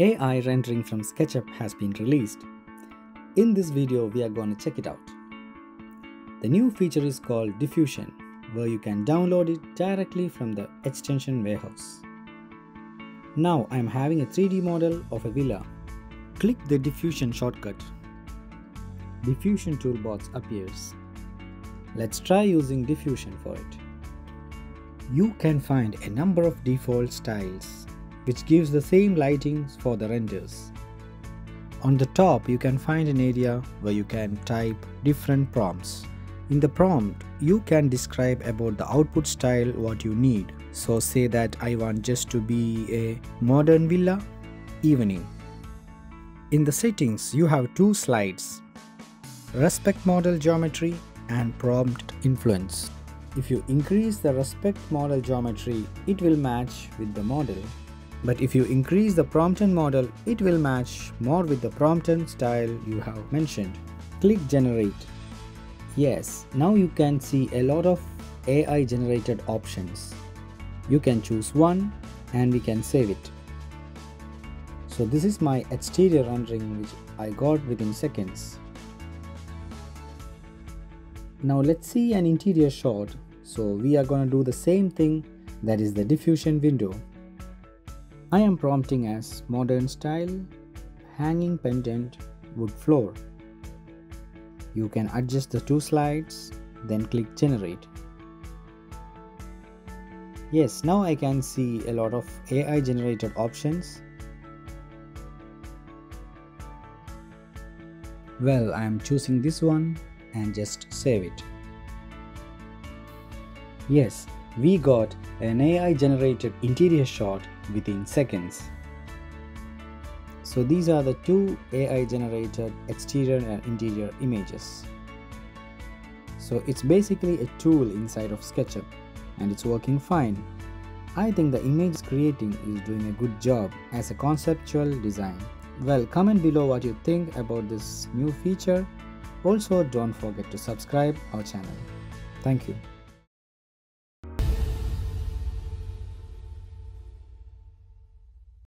AI rendering from SketchUp has been released. In this video, we are going to check it out. The new feature is called Diffusion, where you can download it directly from the extension warehouse. Now I am having a 3D model of a villa. Click the Diffusion shortcut. Diffusion toolbox appears. Let's try using Diffusion for it. You can find a number of default styles which gives the same lightings for the renders. On the top you can find an area where you can type different prompts. In the prompt you can describe about the output style what you need. So say that I want just to be a modern villa evening. In the settings you have two slides respect model geometry and prompt influence. If you increase the respect model geometry, it will match with the model. But if you increase the prompted model, it will match more with the prompted style you have mentioned. Click generate. Yes, now you can see a lot of AI generated options. You can choose one and we can save it. So this is my exterior rendering which I got within seconds. Now let's see an interior shot. So we are gonna do the same thing that is the diffusion window. I am prompting as modern style, hanging pendant, wood floor. You can adjust the two slides, then click generate. Yes, now I can see a lot of AI generated options. Well, I am choosing this one and just save it. Yes, we got an AI generated interior shot within seconds. So these are the two AI generated exterior and interior images. So it's basically a tool inside of SketchUp and it's working fine. I think the image creating is doing a good job as a conceptual design. Well, comment below what you think about this new feature also don't forget to subscribe our channel. Thank you.